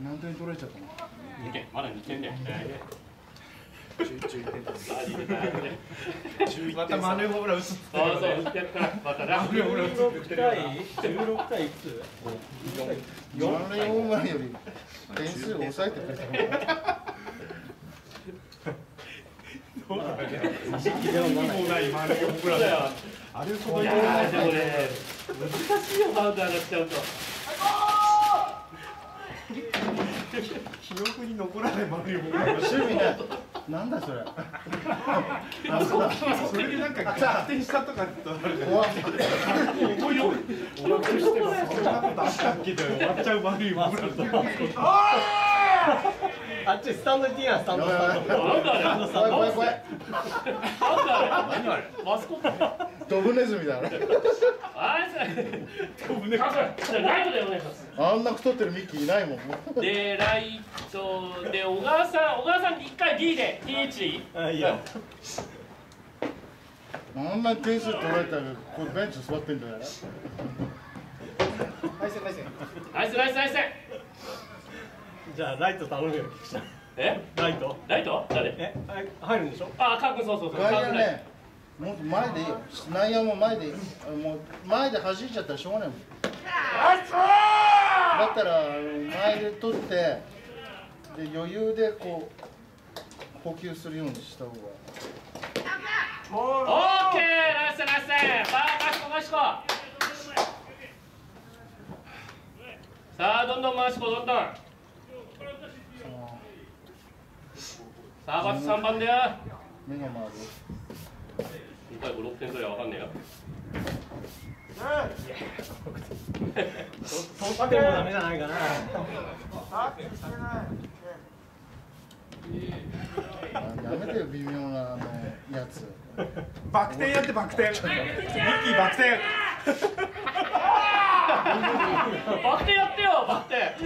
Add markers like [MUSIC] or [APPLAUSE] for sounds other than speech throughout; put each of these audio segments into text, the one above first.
何点取れちゃったの？2点まだ2点だよ11点またマネーホームラン打つってそうそう1点か。らまたな16対16対いくつマネーホームランより点数を抑えてくれた。のでもまだない。マネーホームランだよ。あれそいやーでもね難しいよマウンド上がっちゃうと記憶に残らないマネーホームラン守備ね。なんだそれ。あそれでなんか逆転したとかってあるじゃん怖っ思いよ記憶してますそんなことあった。っけで終わっちゃうマネーホームランあっちスタンド行っていいやスタンドなんだあれなんだ怖い怖い怖いあれ何あれマスコットドブネズミだライトでお願いします。あんな太ってるミッキーいないもん。でライトで小川さん小川さん一回 D で DH でいいあいいよ。あんな点数取られたらこれベンチ座ってんだよナイスナイスナイス。じゃあライト頼むよ菊ちゃん。え？ライト。ライト？誰？えあ入るんでしょ？あカー君そうそうそう。外カー君野ねもっと前でいいよ内野も前でいいもう前で弾いちゃったらしょうがないもん。だったら前で取ってで余裕でこう補給するようにした方が。オーケーナイスナイスさあ回しこ回しこ。さあどんどん回しこどんどん。さあバツ3番だよ。目が回る2回5、6点ぐらいわかんねえよ。取ってもダメじゃないかな。あやめてよ微妙なあのやつ。バク転やってバク転。ミッキーバク転。バク転やってよバク転。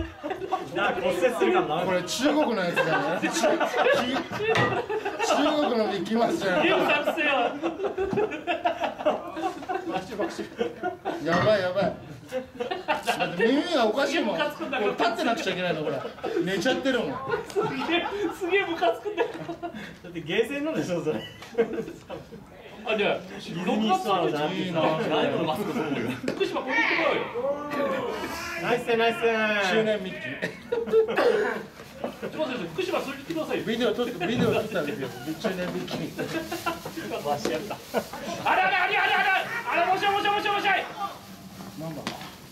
じゃあ骨折するかこれ中国のやつだよね [LAUGHS] 中国のミッキーマウスじゃゲームん作成よやばいやばい。だって耳がおかしいもん。立ってなくちゃいけないのこれ。寝ちゃってるもん。すげえすげえムカつくんだよ。だってゲーセンのでしょそれ。あじゃあディズニースワローじゃなくていいなライブのマスク取る？よ福島ここに行ってこようよ。ナイスナイス。中年ミッキー福島それ言ってくださいビデオ撮ってビデオ撮ってあげてよ中年ミッキーわしやったあれあれあれあれあれあれ面白い面白い面白い面白いなんだ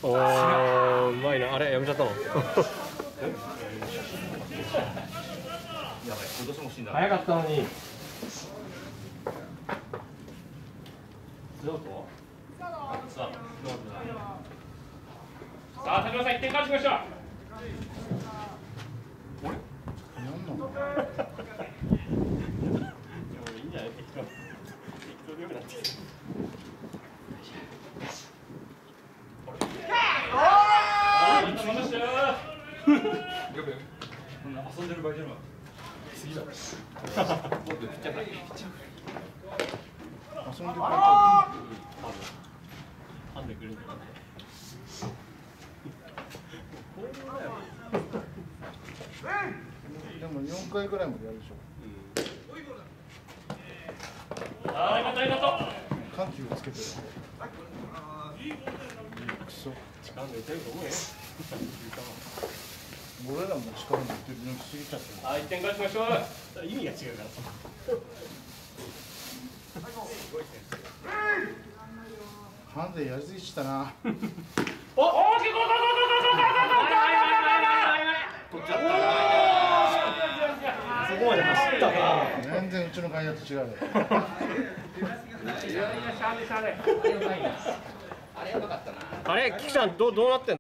おーうまいなあれやめちゃったのやばい今年も死んだ早かったのにさあ田島さん1点返しましょ遊んでじゃない。遊んでる場合じゃい。ん。だ。でも4回ぐらいまでやるでしょ。あーよかったよかった緩急をつけてる。クソ力抜いてると思うよ。俺らも力抜いてる抜きすぎちゃってるあー1点返しましょう意味が違うからハンデやりすぎちゃったな [LAUGHS] かんやつ違うね。あれやかったな。あれ、キキん、どう、どうなってんの？